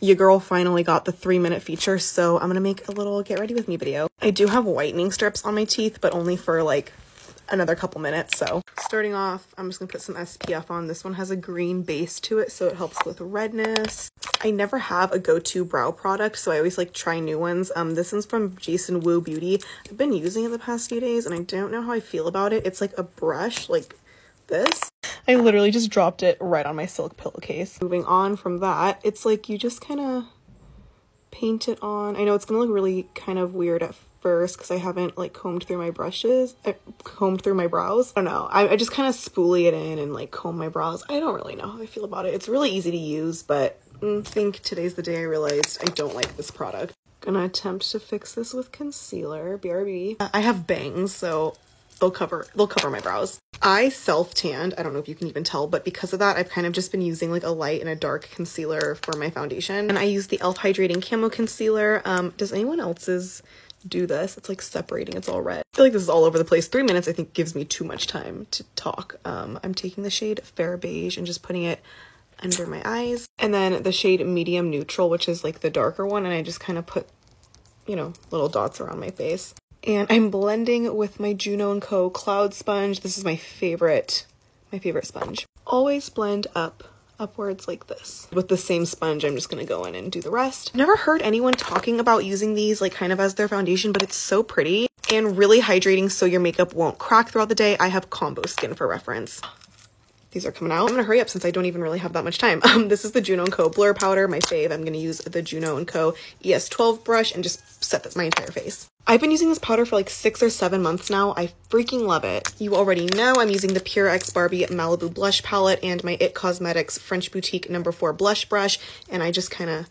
Your girl finally got the three minute feature, so I'm gonna make a little get ready with me video. I do have whitening strips on my teeth, but only for like another couple minutes. So starting off, I'm just gonna put some SPF on. This one has a green base to it, so it helps with redness. I never have a go-to brow product, so I always like try new ones. Um, this one's from Jason Wu Beauty. I've been using it the past few days and I don't know how I feel about it. It's like a brush like this. I literally just dropped it right on my silk pillowcase. Moving on from that, it's like you just kind of paint it on. I know it's gonna look really kind of weird at first because I haven't like combed through my brushes, uh, combed through my brows. I don't know. I, I just kind of spoolie it in and like comb my brows. I don't really know how I feel about it. It's really easy to use, but I think today's the day I realized I don't like this product. Gonna attempt to fix this with concealer, BRB. I have bangs, so they'll cover they'll cover my brows. I self tanned. I don't know if you can even tell, but because of that, I've kind of just been using like a light and a dark concealer for my foundation. And I use the e.l.f. Hydrating Camo Concealer. Um, does anyone else's do this? It's like separating. It's all red. I feel like this is all over the place. Three minutes, I think, gives me too much time to talk. Um, I'm taking the shade Fair Beige and just putting it under my eyes. And then the shade Medium Neutral, which is like the darker one. And I just kind of put, you know, little dots around my face. And I'm blending with my Juno & Co. Cloud Sponge. This is my favorite, my favorite sponge. Always blend up upwards like this. With the same sponge, I'm just gonna go in and do the rest. Never heard anyone talking about using these like kind of as their foundation, but it's so pretty and really hydrating so your makeup won't crack throughout the day. I have combo skin for reference. These are coming out. I'm gonna hurry up since I don't even really have that much time. Um, this is the Juno & Co. Blur Powder, my fave. I'm gonna use the Juno & Co. ES12 brush and just set my entire face. I've been using this powder for like six or seven months now. I freaking love it. You already know I'm using the PÜR X Barbie Malibu Blush Palette and my IT Cosmetics French Boutique number four blush brush. And I just kind of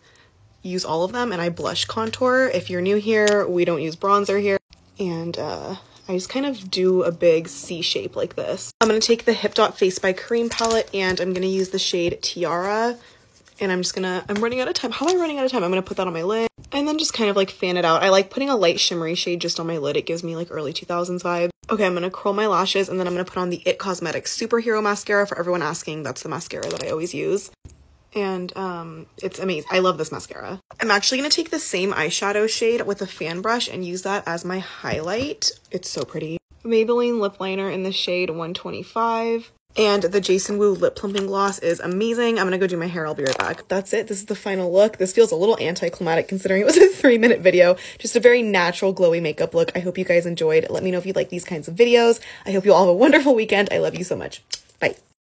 use all of them and I blush contour. If you're new here, we don't use bronzer here. And uh, I just kind of do a big C shape like this. I'm going to take the Hip Dot Face by Kareem palette and I'm going to use the shade Tiara. And I'm just gonna, I'm running out of time. How am I running out of time? I'm gonna put that on my lid and then just kind of like fan it out. I like putting a light shimmery shade just on my lid. It gives me like early 2000s vibe. Okay, I'm gonna curl my lashes and then I'm gonna put on the IT Cosmetics Superhero Mascara for everyone asking. That's the mascara that I always use. And um, it's amazing. I love this mascara. I'm actually gonna take the same eyeshadow shade with a fan brush and use that as my highlight. It's so pretty. Maybelline lip liner in the shade 125. And the Jason Wu lip plumping gloss is amazing. I'm gonna go do my hair. I'll be right back. That's it. This is the final look. This feels a little anticlimactic considering it was a three minute video. Just a very natural glowy makeup look. I hope you guys enjoyed. Let me know if you like these kinds of videos. I hope you all have a wonderful weekend. I love you so much. Bye.